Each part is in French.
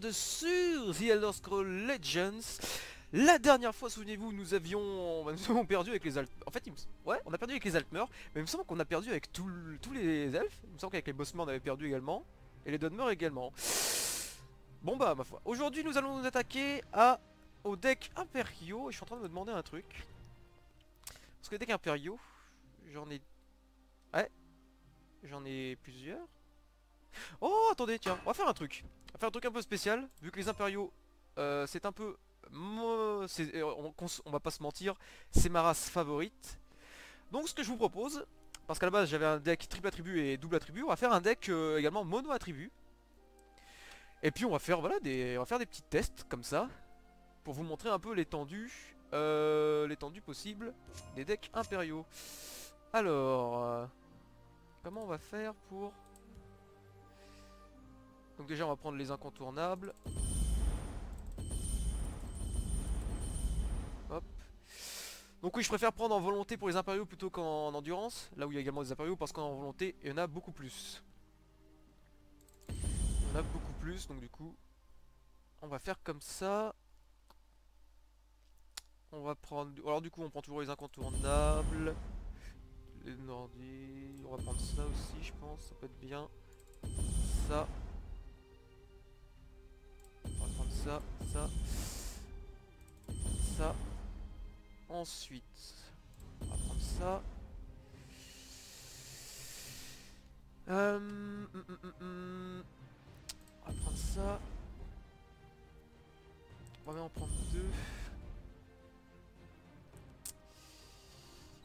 épisode sur The Elder Scrolls Legends. La dernière fois, souvenez-vous, nous avions... nous avons perdu avec les Alt... En fait, me... ouais, on a perdu avec les Altmer Mais il me semble qu'on a perdu avec tous les elfes. Il me semble qu'avec les Bossmen on avait perdu également Et les Dunmer également. Bon bah, ma foi. Aujourd'hui, nous allons nous attaquer à... au deck impériaux Et je suis en train de me demander un truc. Parce que les decks impériaux, j'en ai... Ouais J'en ai plusieurs. Oh, attendez, tiens, on va faire un truc. On faire un truc un peu spécial, vu que les impériaux, euh, c'est un peu... Euh, on, va pas se mentir, c'est ma race favorite. Donc ce que je vous propose, parce qu'à la base j'avais un deck triple attribut et double attribut, on va faire un deck euh, également mono attribut. Et puis on va faire voilà des, on va faire des petits tests comme ça, pour vous montrer un peu l'étendue, l'étendue possible des decks impériaux. Alors, comment on va faire pour donc déjà on va prendre les incontournables. Hop. Donc oui je préfère prendre en volonté pour les impériaux plutôt qu'en endurance. Là où il y a également des impériaux parce qu'en volonté il y en a beaucoup plus. Il y en a beaucoup plus donc du coup on va faire comme ça. On va prendre... Alors du coup on prend toujours les incontournables. Les nordiques. On va prendre ça aussi je pense, ça peut être bien. Ça ça, ça, ça. Ensuite, on va prendre ça. Euh, hum, hum, hum, on va prendre ça. On va en prendre deux.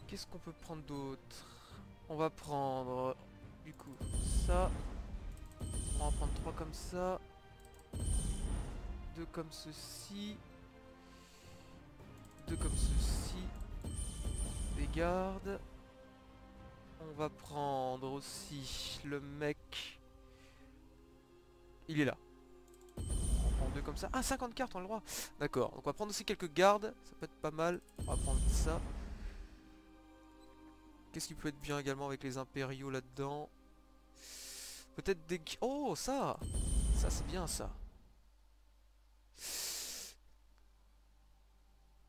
Qu'est-ce qu'on peut prendre d'autre? On va prendre du coup ça. On va en prendre trois comme ça deux comme ceci. Deux comme ceci. Des gardes. On va prendre aussi le mec. Il est là. On prend deux comme ça. Ah, 50 cartes, on a le droit. D'accord. Donc on va prendre aussi quelques gardes. Ça peut être pas mal. On va prendre ça. Qu'est-ce qui peut être bien également avec les impériaux là-dedans? Peut-être des... Oh, ça Ça, c'est bien, ça.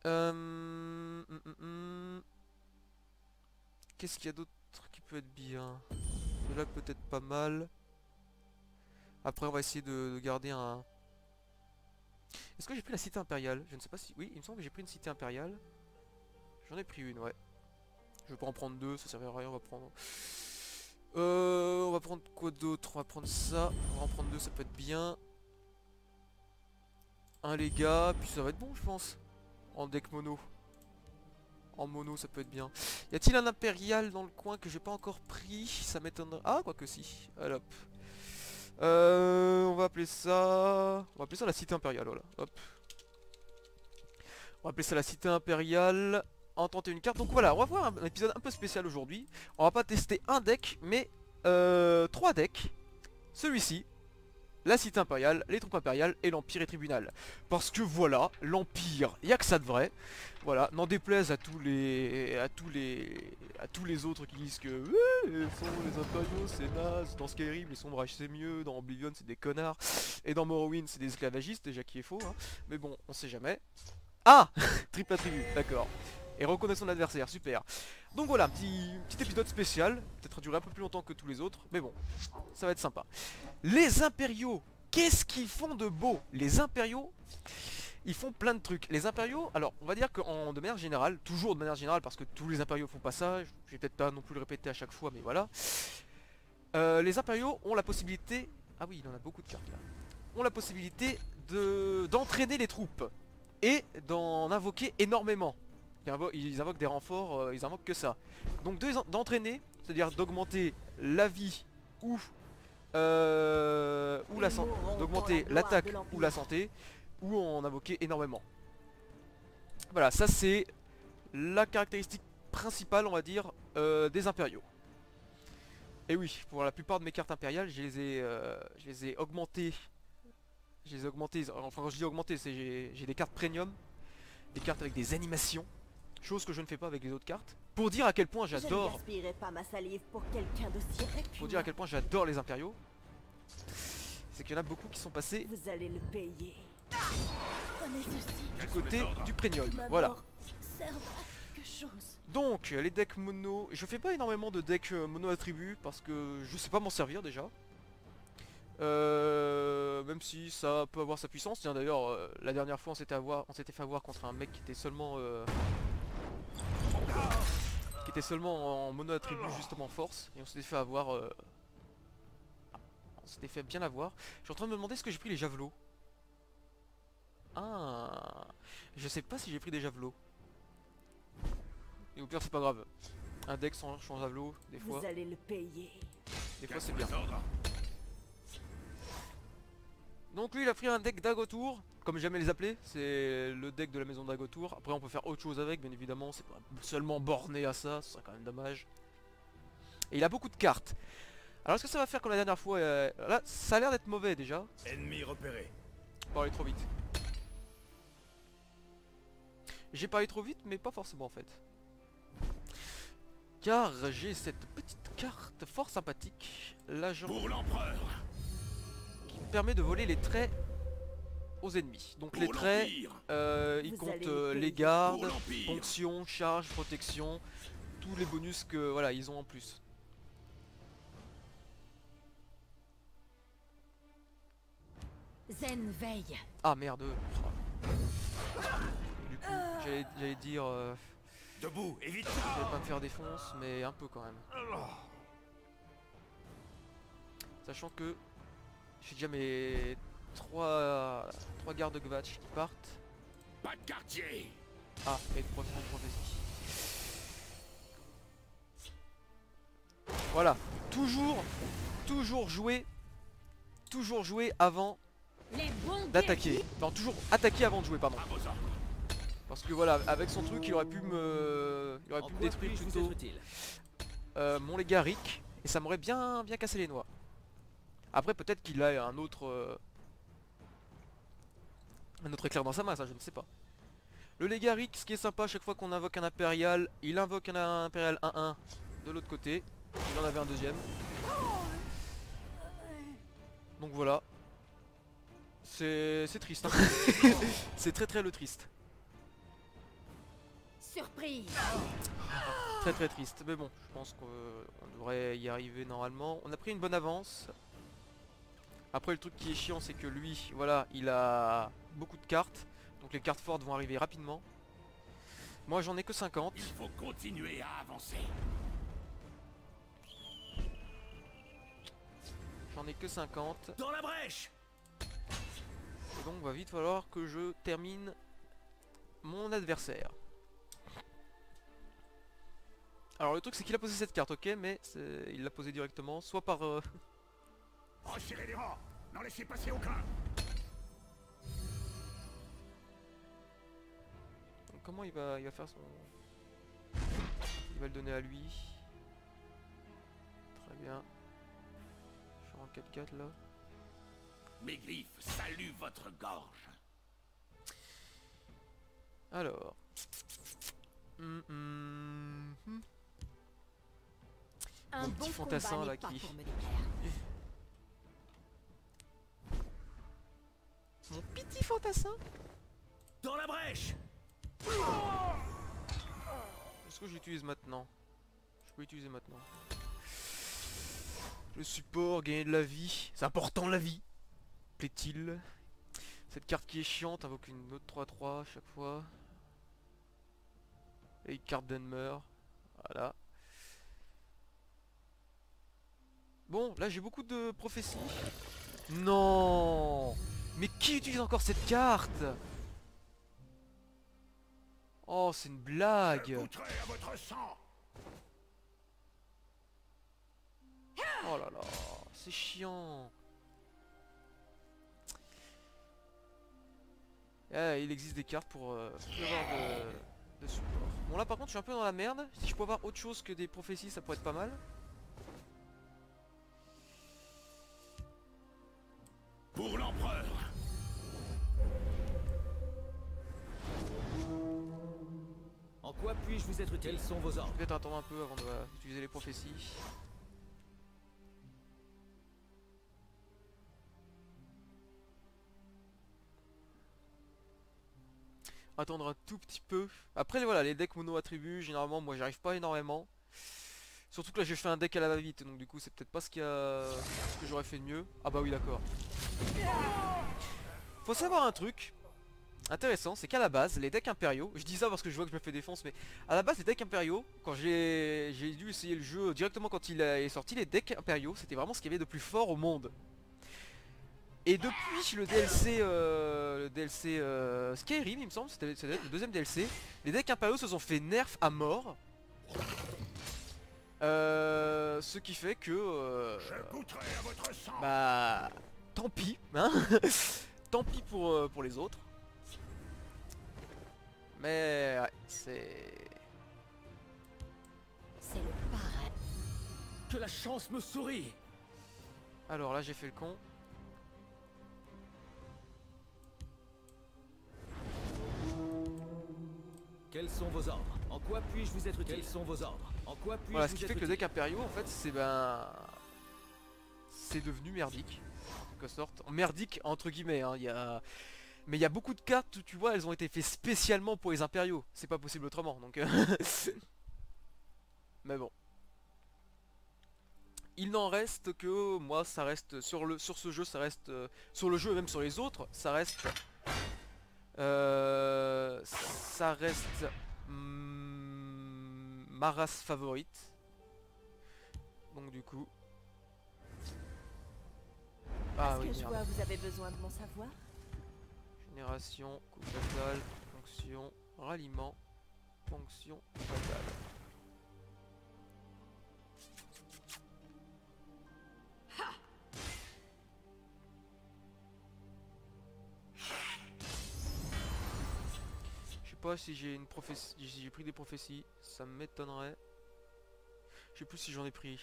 Euh, hum, hum, hum. Qu'est-ce qu'il y a d'autre qui peut être bien? Là peut-être pas mal. Après on va essayer de, garder un... Est-ce que j'ai pris la cité impériale? Je ne sais pas si... Oui, il me semble que j'ai pris une cité impériale. J'en ai pris une, ouais. Je vais pas en prendre deux, ça servira à rien, on va prendre... Euh, on va prendre quoi d'autre? On va prendre ça. On va en prendre deux, ça peut être bien. Un les gars, puis ça va être bon je pense en deck mono. En mono, ça peut être bien. Y a-t-il un impérial dans le coin que j'ai pas encore pris? Ça m'étonnerait. Ah, quoi que si. Hop. Euh, on va appeler ça... On va appeler ça la cité impériale, voilà. Hop. On va appeler ça la cité impériale. En tenter une carte. Donc voilà, on va voir un, épisode un peu spécial aujourd'hui. On va pas tester un deck, mais euh, trois decks. Celui-ci, la cité impériale, les troupes impériales et l'empire et tribunal. Parce que voilà, l'empire, il a que ça de vrai. Voilà, n'en déplaise à tous les à tous les à tous les autres qui disent que les impériaux c'est naze, dans Skyrim les sombrages c'est mieux, dans Oblivion c'est des connards et dans Morrowind c'est des esclavagistes, déjà qui est faux hein. Mais bon, on sait jamais. Ah Triple attribut, d'accord. Et reconnaît son adversaire, super. Donc voilà, petit, petit épisode spécial, peut-être durer un peu plus longtemps que tous les autres, mais bon, ça va être sympa. Les impériaux, qu'est-ce qu'ils font de beau? Les impériaux, ils font plein de trucs. Les impériaux, alors on va dire qu'en de manière générale, toujours de manière générale, parce que tous les impériaux font pas ça, je vais peut-être pas non plus le répéter à chaque fois, mais voilà. Euh, les impériaux ont la possibilité, ah oui, il en a beaucoup de cartes là, ont la possibilité d'entraîner les troupes et d'en invoquer énormément. Ils invoquent des renforts, euh, ils invoquent que ça. Donc d'entraîner, c'est-à-dire d'augmenter la vie ou, euh, ou la santé, d'augmenter l'attaque ou la santé, ou en invoquer énormément. Voilà, ça c'est la caractéristique principale, on va dire, euh, des impériaux. Et oui, pour la plupart de mes cartes impériales, je les ai, je les ai augmentées. Je les ai augmentées, enfin quand je dis augmentées, c'est j'ai des cartes premium, des cartes avec des animations. Chose que je ne fais pas avec les autres cartes. Pour dire à quel point j'adore... pour dire à quel point j'adore les impériaux. c'est qu'il y en a beaucoup qui sont passés Vous allez le payer. Prenez ceci. du côté du Premium. Voilà. mort serve à quelque chose. Donc, les decks mono, je fais pas énormément de decks euh, mono attributs parce que je sais pas m'en servir déjà. Euh, même si ça peut avoir sa puissance. Tiens d'ailleurs, euh, la dernière fois on s'était avoir- on s'était fait avoir contre un mec qui était seulement euh, qui était seulement en mono attribut justement force et on s'était fait avoir. euh, on s'était fait bien avoir. Je suis en train de me demander est-ce que j'ai pris les javelots. Ah, je sais pas si j'ai pris des javelots. Et au pire c'est pas grave. Un deck sans, sans javelot, des fois, Vous allez le payer. des fois c'est bien. Donc lui il a pris un deck d'Agotour, comme jamais les appeler, c'est le deck de la maison d'Agotour. Après on peut faire autre chose avec bien évidemment, c'est pas seulement borné à ça, ce serait quand même dommage. Et il a beaucoup de cartes. Alors est-ce que ça va faire comme la dernière fois euh, Là ça a l'air d'être mauvais déjà. Ennemi repéré. Parler trop vite. J'ai parlé trop vite mais pas forcément en fait. Car j'ai cette petite carte fort sympathique, l'agent Pour l'empereur. Permet de voler les traits aux ennemis. Donc les traits, euh, ils Vous comptent euh, les gardes, ponction, charge, protection, tous les bonus que voilà ils ont en plus. Zen veille. Ah merde. Du coup, j'allais j'allais dire, euh, Debout, évite. j'allais pas me faire défonce, mais un peu quand même. Sachant que j'ai déjà mes 3, trois gardes Gvatch qui partent. Pas de quartier. Ah, et de prof- de prophétie. Voilà, toujours, toujours jouer, toujours jouer avant d'attaquer. Non, toujours attaquer avant de jouer, pardon. Parce que voilà, avec son truc, il aurait pu me, il aurait pu me détruire plutôt euh, mon légaric et ça m'aurait bien, bien cassé les noix. Après, peut-être qu'il a un autre, euh, un autre éclair dans sa main, ça, je ne sais pas. Le légaric, ce qui est sympa, à chaque fois qu'on invoque un impérial, il invoque un impérial 1-1 de l'autre côté. Il en avait un deuxième. Donc voilà. C'est c'est triste. hein. c'est très très le triste. Surprise. Très très triste. Mais bon, je pense qu'on devrait y arriver normalement. On a pris une bonne avance. Après le truc qui est chiant c'est que lui, voilà, il a beaucoup de cartes. Donc les cartes fortes vont arriver rapidement. Moi j'en ai que 50. Il faut continuer à avancer. J'en ai que 50. Dans la brèche. Et donc va vite falloir que je termine mon adversaire. Alors le truc c'est qu'il a posé cette carte, ok, mais il l'a posé directement, soit par... euh, Resserrez les rangs. N'en laissez passer aucun. donc comment il va, il va faire son... Il va le donner à lui. Très bien. Je suis en 4-4 là. Mes griffes saluent votre gorge. Alors. Hum, hum. Un Mon bon petit fantassin, combat là, n'est pas qui- Mon petit fantassin Dans la brèche. Est-ce que j'utilise maintenant? Je peux l'utiliser maintenant. Le support, gagner de la vie. C'est important la vie. Plaît-il? Cette carte qui est chiante invoque une autre 3-3 à chaque fois. Et une carte d'Enmer. Voilà. Bon, là j'ai beaucoup de prophéties. Non Mais qui utilise encore cette carte Oh, c'est une blague. Oh là là, c'est chiant. Ah, il existe des cartes pour euh, de, de support. Bon là par contre je suis un peu dans la merde. Si je peux avoir autre chose que des prophéties ça pourrait être pas mal. Pour l'empereur. quoi puis-je vous être utile Quels sont vos ordres? Peut-être attendre un peu avant d'utiliser les prophéties. Attendre un tout petit peu. Après voilà, les decks mono attributs, généralement moi j'arrive pas énormément. Surtout que là j'ai fait un deck à la va-vite, donc du coup c'est peut-être pas ce, a... ce que j'aurais fait de mieux. Ah bah oui d'accord. Faut savoir un truc, intéressant, c'est qu'à la base, les decks impériaux, je dis ça parce que je vois que je me fais défonce, mais à la base les decks impériaux, quand j'ai dû essayer le jeu directement quand il est sorti, les decks impériaux, c'était vraiment ce qu'il y avait de plus fort au monde. Et depuis le DLC, euh, le DLC euh, Skyrim, il me semble, c'était le deuxième DLC, les decks impériaux se sont fait nerf à mort. Euh, ce qui fait que... euh, bah... Tant pis, hein Tant pis pour, euh, pour les autres. Mais... Ouais, c'est... C'est le pareil. Que la chance me sourit Alors là j'ai fait le con. Quels sont vos ordres? En quoi puis-je vous être utile? Quels sont vos ordres? En quoi puis-je Voilà, ce qui fait que le deck impériaux en fait c'est ben... C'est devenu merdique. En quelque sorte. Merdique entre guillemets, hein, il y a... Mais il y a beaucoup de cartes où tu vois elles ont été faites spécialement pour les impériaux. C'est pas possible autrement donc... euh, Mais bon. Il n'en reste que moi ça reste sur le sur ce jeu ça reste euh, sur le jeu et même sur les autres ça reste euh, ça reste hmm, ma race favorite donc du coup ah Est-ce oui que je vois vous avez besoin de mon savoir? Génération coup fatal fonction ralliement fonction fatale Je sais pas si j'ai une prophétie, si j'ai pris des prophéties, ça m'étonnerait. Je sais plus si j'en ai pris.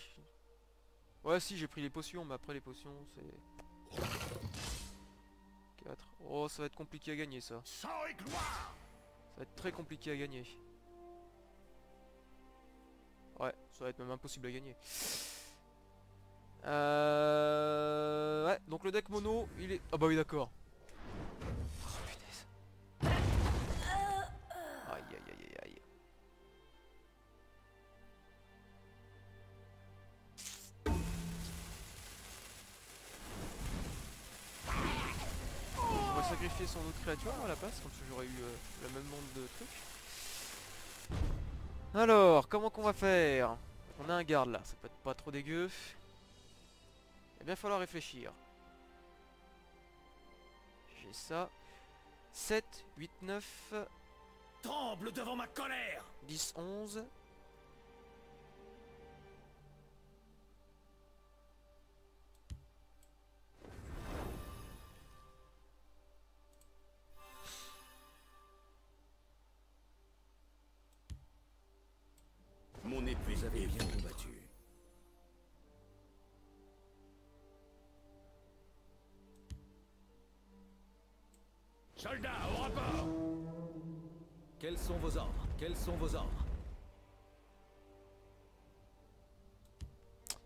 Ouais si j'ai pris les potions, mais après les potions c'est... 4. Oh ça va être compliqué à gagner ça. Ça va être très compliqué à gagner. Ouais, ça va être même impossible à gagner. Euh... Ouais, donc le deck mono, il est... Ah bah oui d'accord. Place, comme ça j'aurais eu euh, le même nombre de trucs. Alors, comment qu'on va faire? On a un garde là, ça peut être pas trop dégueu. Il va bien falloir réfléchir. J'ai ça. 7, 8, 9, Tremble devant ma colère. 10, 11. Mon épée Vous avez est bien combattu. Soldats, au rapport. Quels sont vos ordres? Quels sont vos ordres?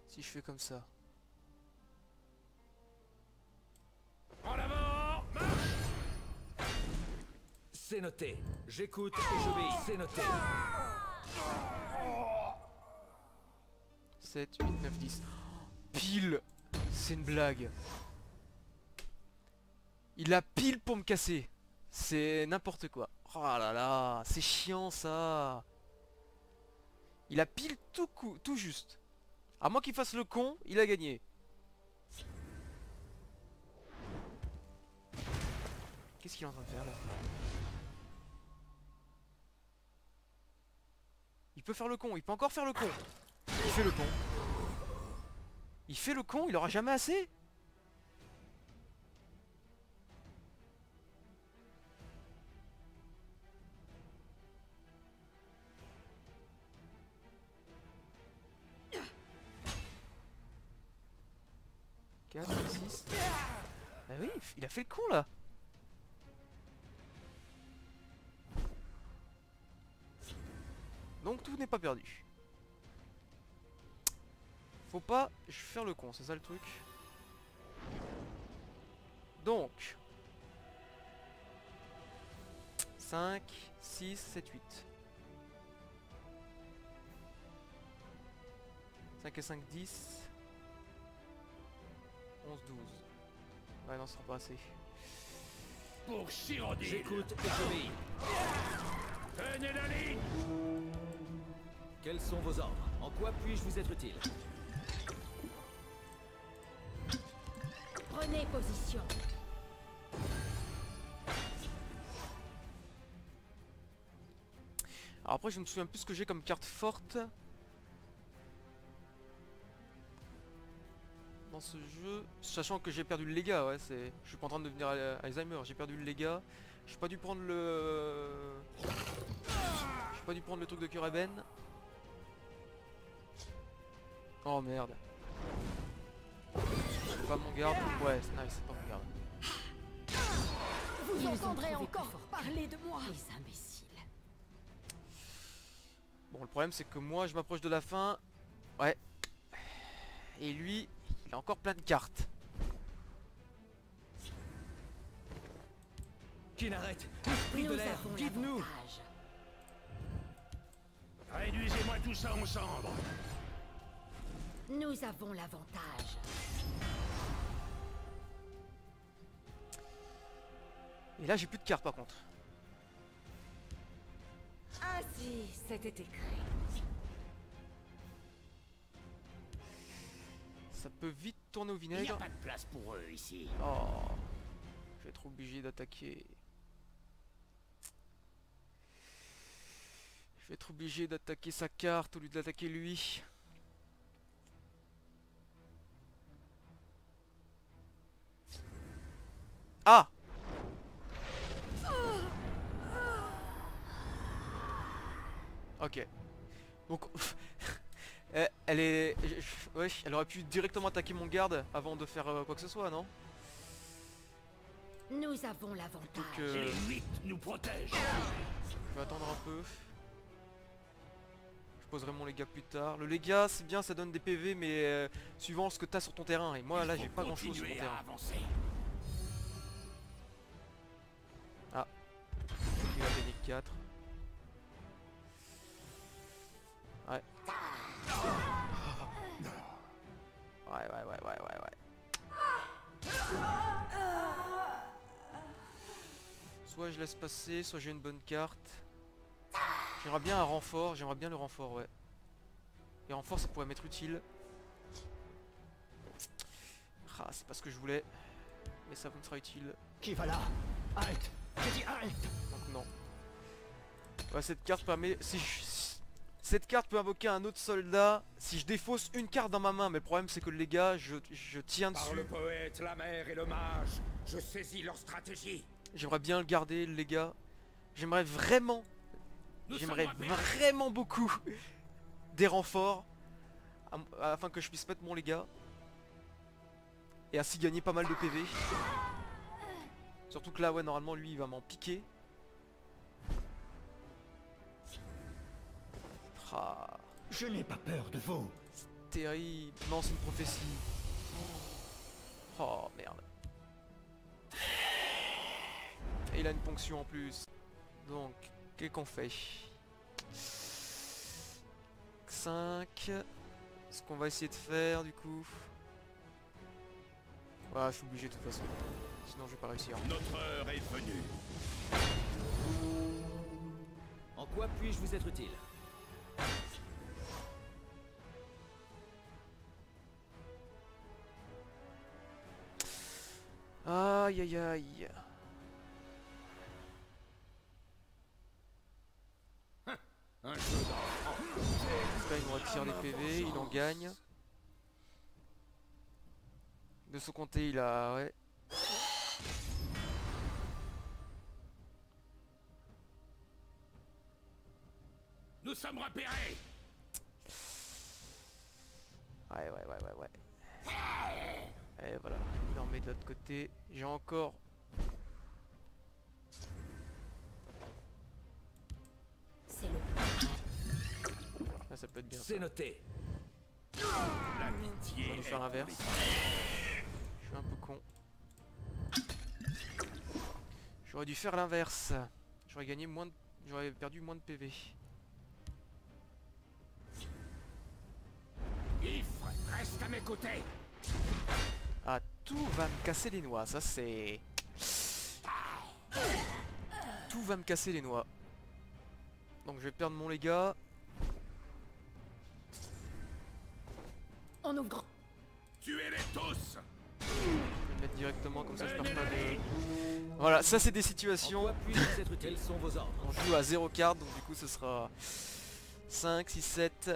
Si je fais comme ça. En avant. Marche. C'est noté. J'écoute et j'obéis. C'est noté. 7, 8, 9, 10. Pile C'est une blague. Il a pile pour me casser. C'est n'importe quoi. Oh là là, c'est chiant ça. Il a pile tout tout juste. À moins qu'il fasse le con, il a gagné. Qu'est-ce qu'il est en train de faire là? Il peut faire le con, il peut encore faire le con. Il fait le con. Il fait le con, il aura jamais assez. Bah oui, il a fait le con là Donc tout n'est pas perdu. Faut pas faire le con, c'est ça le truc. Donc. 5, 6, 7, 8. 5 et 5, 10. 11, 12. Ouais, non, ce sera pas assez. Pour Chirodil J'écoute et j'obéis. Tenez la ligne Quels sont vos ordres? En quoi puis-je vous être utile? Position. Alors après, je me souviens plus ce que j'ai comme carte forte. Dans ce jeu, sachant que j'ai perdu le légat, ouais, c'est... Je suis pas en train de devenir Al- Alzheimer, j'ai perdu le légat. J'ai pas dû prendre le... J'ai pas dû prendre le truc de Kuraben. Oh merde. C'est pas mon garde Ouais, c'est nice, c'est pas mon garde. Vous Ils entendrez encore parler de moi. Les imbéciles. Bon, le problème c'est que moi je m'approche de la fin. Ouais. Et lui, il a encore plein de cartes. Qui n'arrête Esprit de l'air, guide-nous. Réduisez-moi tout ça en cendres Nous avons l'avantage. Et là j'ai plus de cartes par contre. Ainsi, c'était écrit. Ça peut vite tourner au Il n'y a vinaigre. pas de place pour eux ici. Oh. Je vais être obligé d'attaquer. Je vais être obligé d'attaquer sa carte au lieu de l'attaquer lui. Ah Ok. Donc, elle, elle est... Ouais, elle aurait pu directement attaquer mon garde avant de faire euh, quoi que ce soit, non? Nous avons Donc, l'avantage. euh, Les huit nous protègent. je vais attendre un peu. Je poserai mon légat plus tard. Le légat, c'est bien, ça donne des PV, mais euh, suivant ce que t'as sur ton terrain. Et moi, là, j'ai pas grand chose sur mon terrain. avancer. Il a gagné 4. Ouais, ouais, ouais, ouais, ouais, ouais. Soit je laisse passer, soit j'ai une bonne carte. J'aimerais bien un renfort, j'aimerais bien le renfort, ouais. Les renforts, ça pourrait m'être utile. Ah, c'est pas ce que je voulais. Mais ça me sera utile. Qui va là? Arrête J'ai dit arrête Donc non. Ouais, cette carte permet... Si je- Cette carte peut invoquer un autre soldat si je défausse une carte dans ma main. Mais le problème c'est que les gars, je, je tiens Par dessus. le poète, la mère et le mage, je saisis leur stratégie. J'aimerais bien le garder, les gars. J'aimerais vraiment... J'aimerais vraiment beaucoup des renforts afin que je puisse mettre mon légat et ainsi gagner pas mal de PV. Surtout que là, ouais, normalement, lui, il va m'en piquer. Ah, Je n'ai pas peur de vous. terrible. Non, c'est une prophétie. Oh, merde. Et il a une ponction en plus. Donc, qu'est-ce qu'on fait? 5. Ce qu'on va essayer de faire du coup. Ouais, je suis obligé de toute façon. Sinon, je vais pas réussir. Notre heure est venue. En quoi puis-je vous être utile? Aïe aïe aïe. Là, il nous retire les PV, il en gagne. De son côté, il a... Ouais. Nous sommes repérés. Ouais, ouais, ouais, ouais, ouais. Et voilà, il en met de l'autre côté. J'ai encore... C'est Là, ça peut être bien. C'est noté. L'amitié. On va faire l'inverse. Je suis un peu con. J'aurais dû faire l'inverse. J'aurais gagné moins de... J'aurais perdu moins de PV. If, reste à mes côtés. Ah, tout va me casser les noix, ça c'est... Tout va me casser les noix. Donc je vais perdre mon légat. On ouvre grand. Tuez-les tous. Je vais le mettre directement comme ça je perds pas de... Voilà, ça c'est des En situations. Quels sont vos ordres On joue à 0 carte, donc du coup ce sera 5, 6, 7.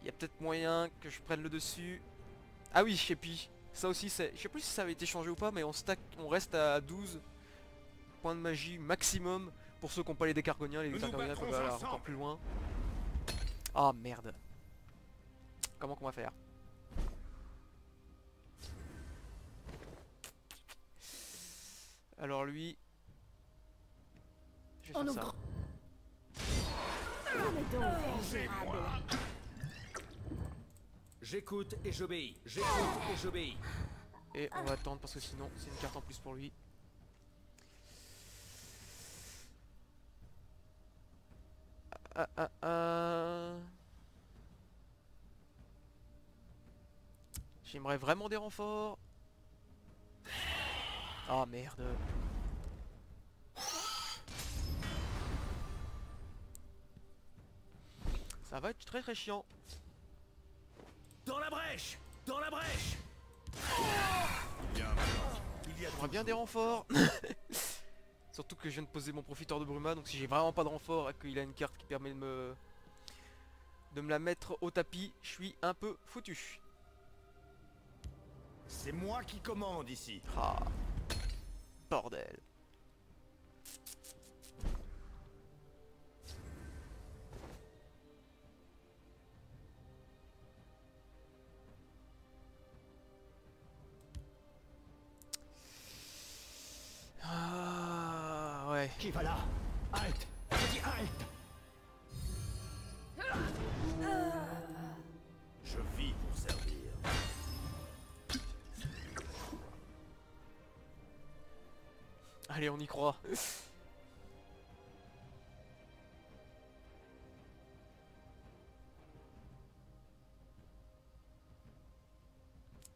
Il y a peut-être moyen que je prenne le dessus. Ah oui, puis ça aussi c'est... Je sais plus si ça avait été changé ou pas, mais on stack, on reste à 12 points de magie maximum pour ceux qui n'ont pas les décargoniens. Les décargoniens peuvent aller encore plus loin. Ah merde. Comment qu'on va faire? Alors lui... Je vais On faire ouvre ça. grand. Oh, mais donc, misérable. J'écoute et j'obéis. J'écoute et j'obéis. Et on va attendre parce que sinon c'est une carte en plus pour lui. Ah, ah, ah. J'aimerais vraiment des renforts. Ah merde. Ça va être très très chiant. Dans la brèche Dans la brèche J'aimerais bien des renforts. Surtout que je viens de poser mon profiteur de Bruma, donc si j'ai vraiment pas de renfort et qu'il a une carte qui permet de me de me la mettre au tapis, je suis un peu foutu. C'est moi qui commande ici. Ah, bordel. Qui va là Halte Je dis Je vis pour servir. Allez, on y croit. «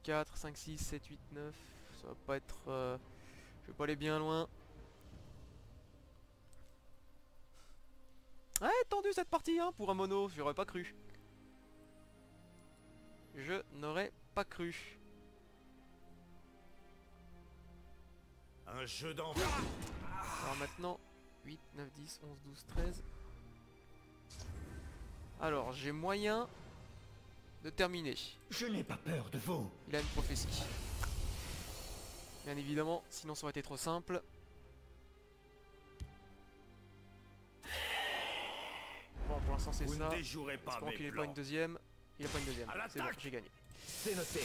4, 5, 6, 7, 8, 9... Ça va pas être... euh, Je vais pas aller bien loin. Cette partie, hein, pour un mono, j'aurais pas cru. Je n'aurais pas cru. Un jeu d'enfant. Alors maintenant, 8, 9, 10, 11, 12, 13. Alors, j'ai moyen de terminer. Je n'ai pas peur de vous. Il a une prophétie. Bien évidemment, sinon ça aurait été trop simple. L'instant c'est ça. mes qu'il n'ait pas une deuxième. Il a pas une deuxième. C'est bon, j'ai gagné. C'est noté.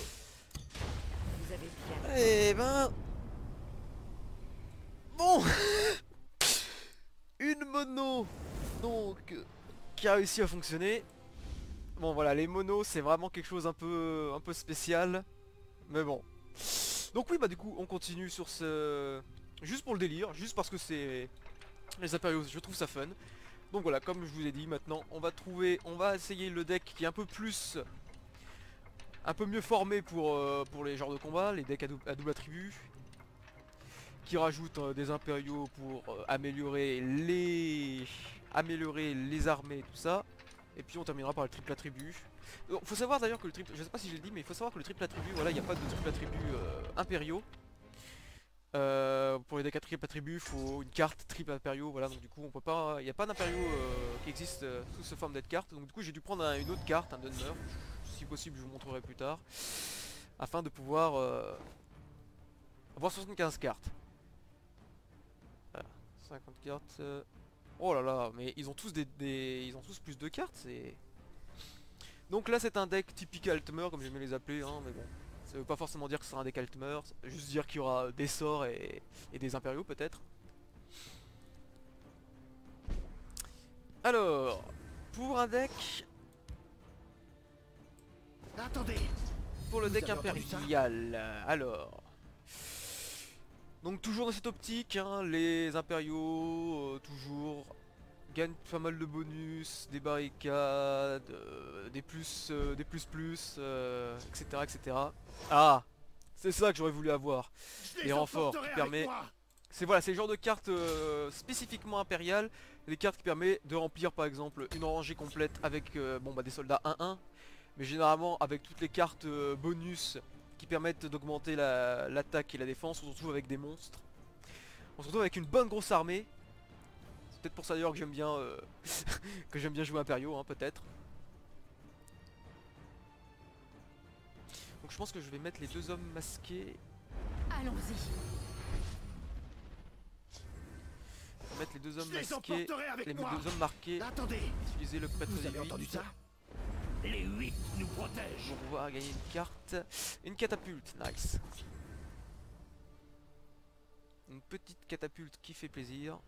Vous avez bien. Eh ben... Bon Une mono Donc qui a réussi à fonctionner. Bon voilà, les monos c'est vraiment quelque chose un peu un peu spécial. Mais bon. Donc oui bah du coup on continue sur ce... Juste pour le délire, juste parce que c'est... Les impériaux, je trouve ça fun. Donc voilà, comme je vous ai dit maintenant, on va trouver, on va essayer le deck qui est un peu plus un peu mieux formé pour, euh, les genres de combat, les decks à, dou- à double attribut, qui rajoutent euh, des impériaux pour euh, améliorer les améliorer les armées et tout ça. Et puis on terminera par le triple attribut. Euh, faut savoir d'ailleurs que le triple, je sais pas si je l'ai dit, mais il faut savoir que le triple attribut, voilà, il n'y a pas de triple attribut impériaux. Euh, pour les decks à triple attribut, il faut une carte triple impériaux, voilà, donc du coup on peut pas, il n'y a pas d'impériaux euh, qui existe euh, sous ce forme d'être carte, donc du coup j'ai dû prendre un- une autre carte, un Dunmer, si possible je vous montrerai plus tard, afin de pouvoir euh, avoir 75 cartes. Voilà, 50 cartes. Oh là là, mais ils ont tous des, des- ils ont tous plus de cartes, c'est. Donc là c'est un deck typique Altmer comme j'aime bien les appeler, hein, mais bon. Ça veut pas forcément dire que ce sera un deck Altmer, ça veut juste dire qu'il y aura des sorts et, et des impériaux peut-être. Alors, pour un deck, Attendez pour le Vous deck impérial, alors... Donc toujours dans cette optique, hein, les impériaux, euh, toujours gagnent pas mal de bonus, des barricades, euh, des plus, euh, des plus plus, etc., etc. Ah, c'est ça que j'aurais voulu avoir. Les renforts qui permet-. C'est voilà, c'est le genre de cartes euh, spécifiquement impériales, des cartes qui permettent de remplir par exemple une rangée complète avec euh, bon bah des soldats 1-1, mais généralement avec toutes les cartes euh, bonus qui permettent d'augmenter la- l'attaque et la défense, on se retrouve avec des monstres. On se retrouve avec une bonne grosse armée. C'est peut-être pour ça d'ailleurs que j'aime bien euh, que j'aime bien jouer impériaux, hein, peut-être. Donc je pense que je vais mettre les deux hommes masqués Allons-y. mettre les deux hommes Je masqués, avec les moi. deux hommes marqués, Attendez, utiliser le prêtre vous avez entendu ça? Les huit nous protègent. pour pouvoir gagner une carte. Une catapulte, nice. Une petite catapulte qui fait plaisir.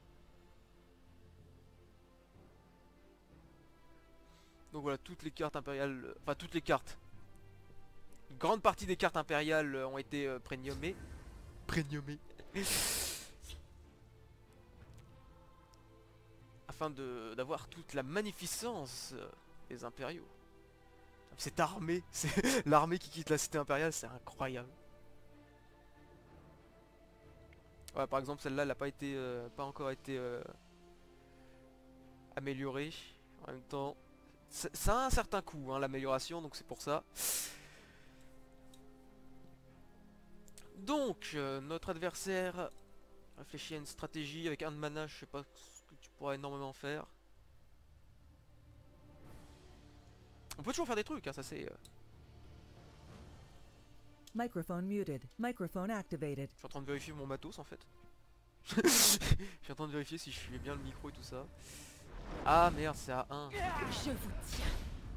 Donc voilà, toutes les cartes impériales, euh, enfin toutes les cartes. Une grande partie des cartes impériales euh, ont été euh, prénommées. Prénommées. Afin d'avoir toute la magnificence euh, des impériaux. Cette armée, c'est l'armée qui quitte la cité impériale, c'est incroyable. Ouais, par exemple, celle-là, elle n'a pas été, euh, pas encore été euh, améliorée. En même temps, ça ça a un certain coût, hein, l'amélioration, donc c'est pour ça. Donc, euh, notre adversaire réfléchit à une stratégie avec un de mana, je sais pas ce que tu pourras énormément faire. On peut toujours faire des trucs, hein, ça c'est... euh, Microphone muted. Microphone activated. Je suis en train de vérifier mon matos en fait. Je suis en train de vérifier si je suis bien le micro et tout ça. Ah merde, c'est à 1. Je vous tiens.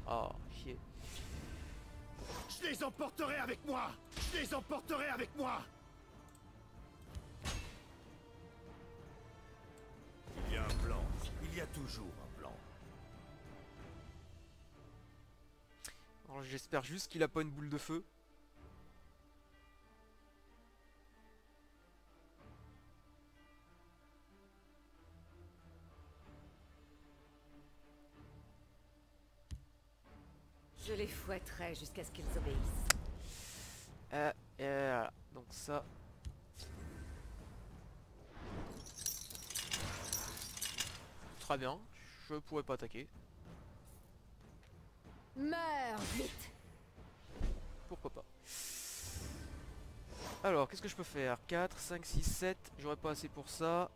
Oh, chier. Je les emporterai avec moi. Je les emporterai avec moi. Il y a un plan. Il y a toujours un plan. J'espère juste qu'il a pas une boule de feu. Les fouetterai jusqu'à ce qu'ils obéissent. Euh, voilà. Donc ça. Très bien. Je pourrais pas attaquer. Meurs vite. Pourquoi pas. Alors, qu'est-ce que je peux faire? 4, 5, 6, 7. J'aurais pas assez pour ça.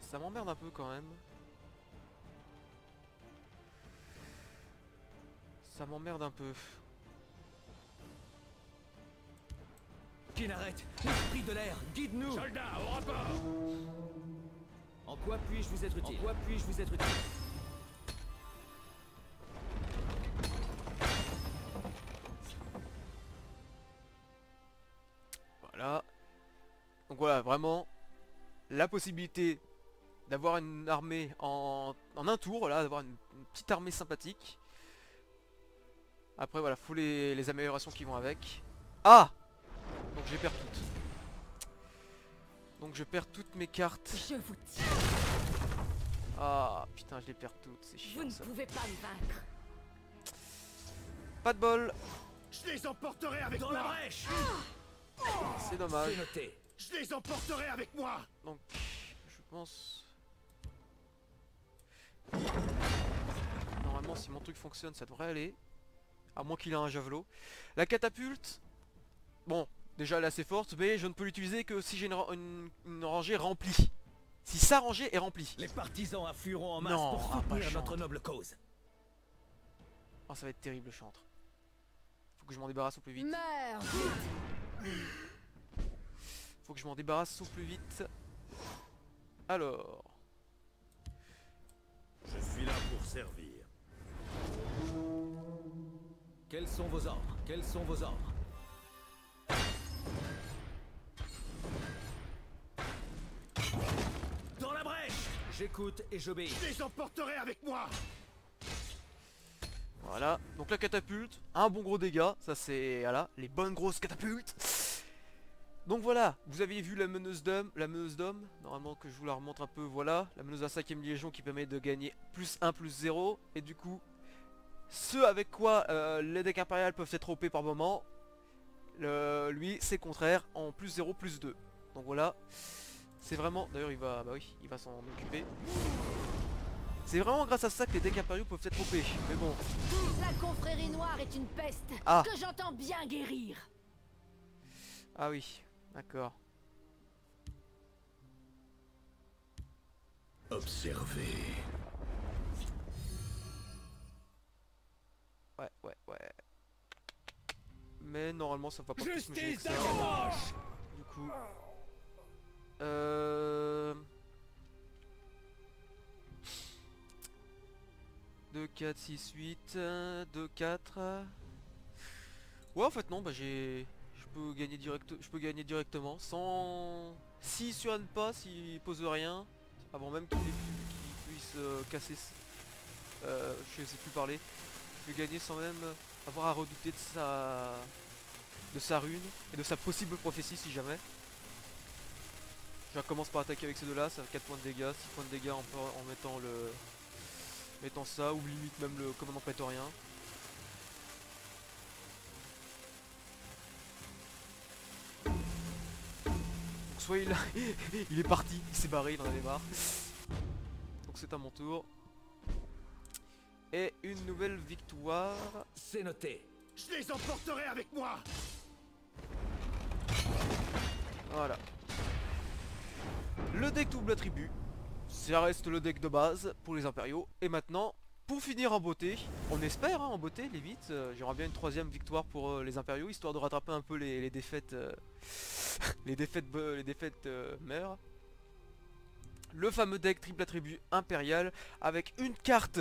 Ça m'emmerde un peu quand même. Ça m'emmerde un peu. Kinnaret, l'esprit de l'air, guide-nous Soldats, au rapport. En quoi puis-je vous être utile En quoi puis-je vous être utile Voilà. Donc voilà, vraiment la possibilité d'avoir une armée en, en un tour, voilà, d'avoir une, une petite armée sympathique. Après voilà, faut les, les améliorations qui vont avec. Ah Donc je les perds toutes. Donc je perds toutes mes cartes. Je vous tiens. Ah putain, je les perds toutes, c'est Vous chiant ne ça. pouvez pas me vaincre. Pas de bol, Je les emporterai avec Dans moi. la brèche c'est dommage. C'est noté. Je les emporterai avec moi. Donc, je pense... Normalement, si mon truc fonctionne, ça devrait aller. À moins qu'il ait un javelot. La catapulte... Bon, déjà elle est assez forte, mais je ne peux l'utiliser que si j'ai une, ra- une- une rangée remplie. Si sa rangée est remplie. Les partisans afflueront en masse Non, pour pas soutenir notre noble cause. Oh, ça va être terrible, le chantre. Faut que je m'en débarrasse au plus vite. Meurs. Faut que je m'en débarrasse au plus vite. Alors... Je suis là pour servir. Quels sont vos ordres? Quels sont vos ordres? Dans la brèche! J'écoute et j'obéis. Je les emporterai avec moi. Voilà, donc la catapulte, un bon gros dégât, ça c'est, voilà, les bonnes grosses catapultes. Donc voilà, vous avez vu la meneuse d'homme, la meneuse d'homme, normalement que je vous la remontre un peu, voilà, la meneuse la 5ème légion qui permet de gagner plus 1 plus 0, et du coup, ce avec quoi euh, les decks impériales peuvent être OP par moment, le- lui c'est contraire, en plus 0 plus 2. Donc voilà, c'est vraiment, d'ailleurs il va, bah oui, il va s'en occuper. C'est vraiment grâce à ça que les decks impériaux peuvent être OP, mais bon, La confrérie noire est une peste Ah. que j'entends bien guérir. ah oui, d'accord. Observez. Ouais, ouais, ouais. Mais normalement ça va pas plus me gêner que Justice ça. Du coup. Euh... 2, 4, 6, 8, 2, 4. Ouais en fait non, bah j'ai. Je peux gagner direct. Je peux gagner directement sans. S'il surne pas, s'il pose rien, avant même qu'il puisse euh, casser. Euh, je sais plus parler. Vais gagner sans même avoir à redouter de sa. de sa rune et de sa possible prophétie si jamais. Je commence par attaquer avec ces deux là, ça fait 4 points de dégâts, 6 points de dégâts en, en mettant le. mettant ça, ou limite même le commandant prétorien. Donc soit il, a- il est parti, il s'est barré, il en avait marre. Donc c'est à mon tour. Et une nouvelle victoire. C'est noté. Je les emporterai avec moi Voilà. Le deck double attribut. Ça reste le deck de base pour les impériaux. Et maintenant, pour finir en beauté, on espère hein, en beauté, les vite. J'aimerais bien une troisième victoire pour euh, les impériaux, histoire de rattraper un peu les, les défaites. euh, les défaites, be- les défaites euh, mères. Le fameux deck triple attribut impérial avec une carte.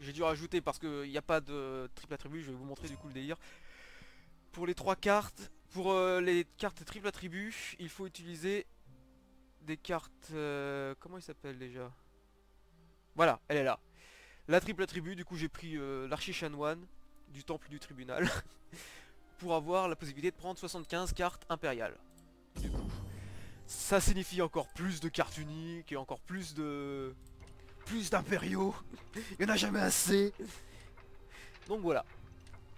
J'ai dû rajouter parce qu'il n'y a pas de triple attribut, je vais vous montrer du coup le délire. Pour les trois cartes, pour euh, les cartes triple attribut, il faut utiliser des cartes... euh, comment il s'appelle déjà? Voilà, elle est là. La triple attribut, du coup j'ai pris euh, l'archi chanoine du temple du tribunal pour avoir la possibilité de prendre 75 cartes impériales. Du coup, ça signifie encore plus de cartes uniques et encore plus de... Plus d'impériaux Il n'y en a jamais assez Donc voilà.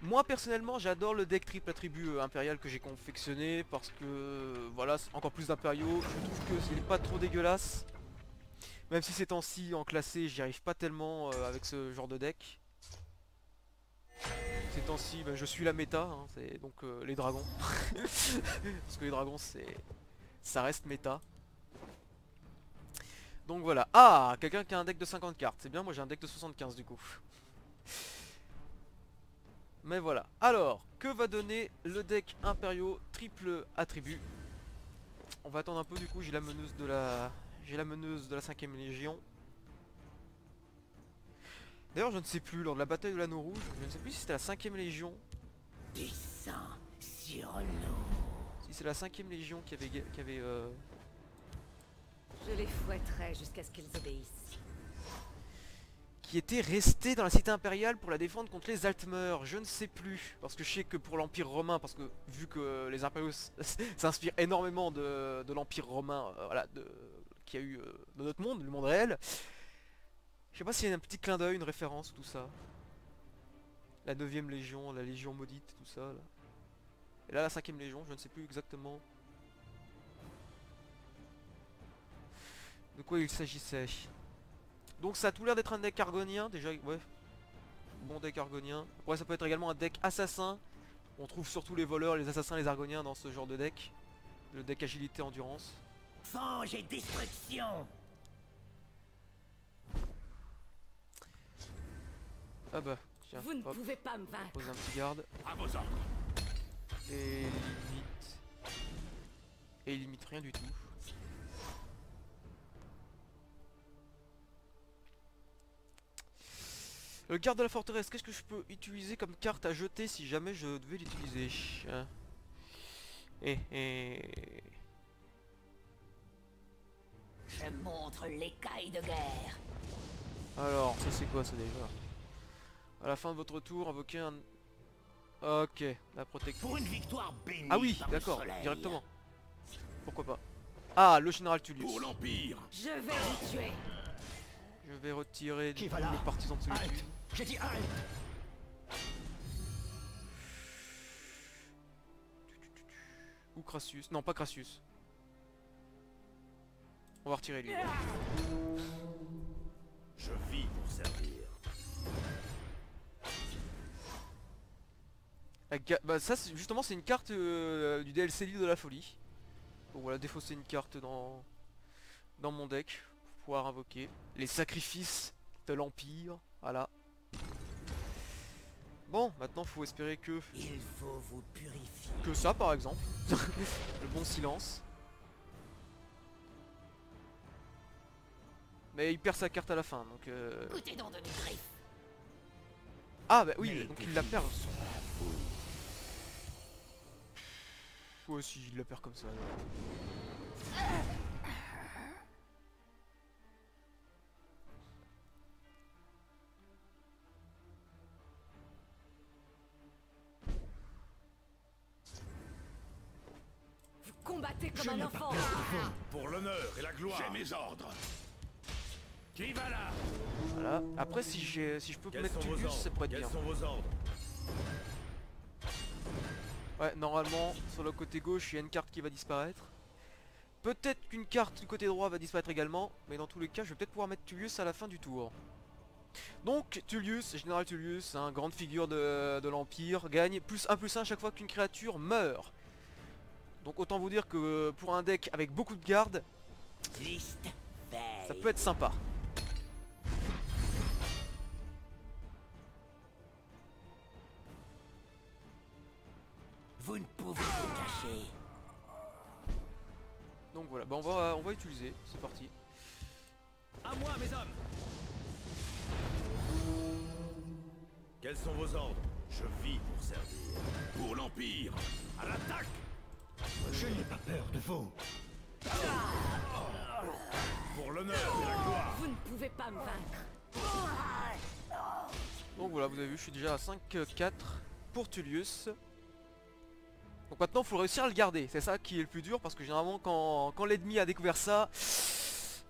Moi personnellement j'adore le deck triple attribut euh, impérial que j'ai confectionné parce que euh, voilà encore plus d'impériaux, je trouve que c'est pas trop dégueulasse. Même si ces temps-ci en classé j'y arrive pas tellement euh, avec ce genre de deck. Ces temps-ci ben, je suis la méta, hein, c'est donc les dragons. parce que les dragons c'est. ça reste méta. Donc voilà. Ah quelqu'un qui a un deck de 50 cartes, c'est bien moi j'ai un deck de 75 du coup. Mais voilà. Alors, que va donner le deck impériaux triple attribut? On va attendre un peu du coup, j'ai la meneuse de la. J'ai la meneuse de la 5ème légion. D'ailleurs je ne sais plus, lors de la bataille de l'anneau rouge, je ne sais plus si c'était la 5ème légion. Puissant sur nous. Si c'est la 5ème légion qui avait. Qui avait euh, Je les fouetterai jusqu'à ce qu'ils obéissent. qui était resté dans la cité impériale pour la défendre contre les Altmer, je ne sais plus. Parce que je sais que pour l'Empire romain, parce que vu que les impériaux s'inspirent énormément de, de l'Empire romain, euh, voilà, de, qui a eu euh, dans notre monde, le monde réel. Je sais pas s'il y a un petit clin d'œil, une référence, tout ça. La 9ème légion, la légion maudite, tout ça. Là. Et là la 5ème légion, je ne sais plus exactement de quoi il s'agissait. Donc ça a tout l'air d'être un deck argonien, déjà, ouais. Bon deck argonien. Ouais, ça peut être également un deck assassin. On trouve surtout les voleurs, les assassins, les argoniens dans ce genre de deck. Le deck agilité endurance. Fange et destruction Ah bah, tiens, Vous ne hop, pouvez pas me vaincre. pose un petit garde. À vos ordres Et limite. Et il limite rien du tout. Le garde de la forteresse, qu'est-ce que je peux utiliser comme carte à jeter si jamais je devais l'utiliser Hein Eh eh... Je montre l'écaille de guerre. Alors, ça c'est quoi ça déjà? À la fin de votre tour, invoquez un, Ok, la protection. Pour une victoire bénie Ah oui, d'accord, directement. Pourquoi pas? Ah, le général Tullius. Pour l'Empire. Je vais vous tuer. Je vais retirer Qui du va coup là? le partisan de celui-ci. J'ai dit halte Ou Crassus. Non, pas Crassus. On va retirer lui. Je vis pour servir. La ga- Bah ça c'est- justement c'est une carte euh, du DLC Livre de la folie. Donc voilà, défausser une carte dans, dans mon deck pour pouvoir invoquer. Les sacrifices de l'Empire. Voilà. Bon, maintenant faut espérer que... Il faut vous purifier. Que ça par exemple. Le bon silence. Mais il perd sa carte à la fin donc... euh, donc de mes. Ah bah oui, Mais donc il la perd. Ouais si, il la perd comme ça. Comme Je un enfant. vous. Pour l'honneur et la gloire. J'ai mes ordres. Qui va là? Voilà. Après si j'ai si je peux Quels mettre Tullius, ça pourrait être Quels bien. sont vos ordres? Ouais, normalement, sur le côté gauche, il y a une carte qui va disparaître. Peut-être qu'une carte du côté droit va disparaître également, mais dans tous les cas, je vais peut-être pouvoir mettre Tullius à la fin du tour. Donc, Tullius, Général Tullius, hein, grande figure de, de l'Empire, gagne plus 1 plus 1 chaque fois qu'une créature meurt. Donc autant vous dire que pour un deck avec beaucoup de gardes, ça peut être sympa. Vous ne pouvez vous cacher. Donc voilà, bah on va, on va utiliser, c'est parti. À moi, mes hommes Quels sont vos ordres? Je vis pour servir. Pour l'Empire. À l'attaque Je n'ai pas peur de vous. Pour l'honneur et la gloire. Vous ne pouvez pas me vaincre. Donc voilà, vous avez vu, je suis déjà à 5-4 pour Tullius. Donc maintenant, il faut réussir à le garder. C'est ça qui est le plus dur parce que généralement, quand, quand l'ennemi a découvert ça,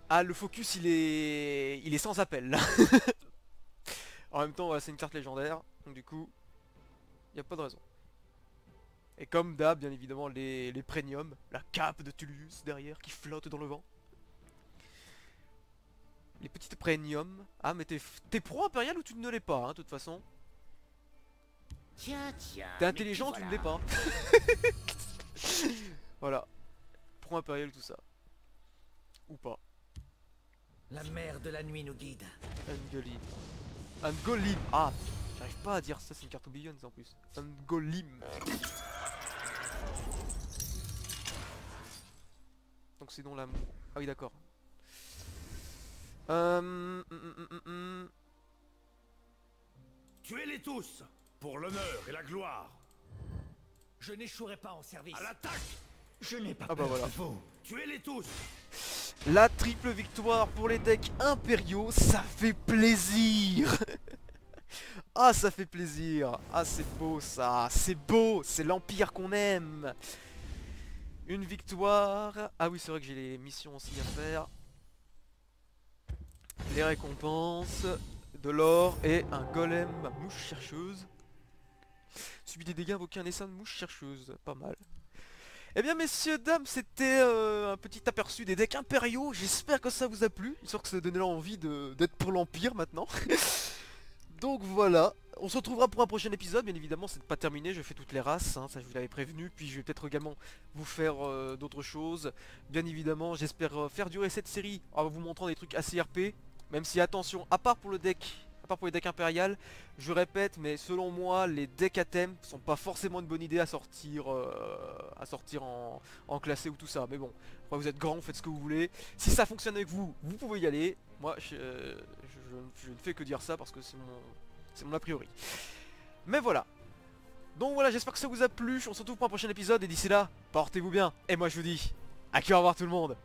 ah, le focus, il est, il est sans appel. là. en même temps, voilà, c'est une carte légendaire. Donc du coup, il n'y a pas de raison. Et comme d'hab, bien évidemment, les, les premiums, la cape de Tullius derrière qui flotte dans le vent. Les petites premiums. Ah, mais t'es t'es pro impérial ou tu ne l'es pas, hein, de toute façon? Tiens, tiens. T'es intelligent, qui tu ne l'es voilà pas. voilà. Pro impérial, tout ça. Ou pas. La mer de la nuit nous guide. Ungolim. Ungolim. Ah, j'arrive pas à dire ça, c'est une carte oublionnée en plus. Ungolim. Donc c'est dans l'amour. Ah oui, d'accord. Euh... hum, hum, hum, hum, hum. Tuez-les tous Pour l'honneur et la gloire. Je n'échouerai pas en service. À l'attaque Je n'ai pas Ah bah voilà. de vous. Tuez-les tous La triple victoire pour les decks impériaux, ça fait plaisir Ah ça fait plaisir. Ah c'est beau ça. C'est beau. C'est l'empire qu'on aime. Une victoire. Ah oui c'est vrai que j'ai les missions aussi à faire. Les récompenses. De l'or et un golem mouche chercheuse. Subit des dégâts invoqués un essaim de mouche chercheuse. Pas mal. Eh bien messieurs, dames, c'était euh, un petit aperçu des decks impériaux, j'espère que ça vous a plu, histoire que ça donne envie de- d'être pour l'Empire maintenant. Donc voilà, on se retrouvera pour un prochain épisode, bien évidemment c'est pas terminé, je fais toutes les races, hein, ça je vous l'avais prévenu, puis je vais peut-être également vous faire euh, d'autres choses. Bien évidemment, j'espère euh, faire durer cette série en vous montrant des trucs assez RP, même si attention, à part pour le deck, à part pour les decks impériales, je répète, mais selon moi, les decks à thème sont pas forcément une bonne idée à sortir, euh, à sortir en, classé ou tout ça. Mais bon, vous êtes grand, faites ce que vous voulez. Si ça fonctionne avec vous, vous pouvez y aller. Moi, je, je- ne fais que dire ça parce que c'est mon, c'est mon a priori. Mais voilà. Donc voilà, j'espère que ça vous a plu. On se retrouve pour un prochain épisode et d'ici là, portez-vous bien. Et moi, je vous dis, à qui au revoir tout le monde.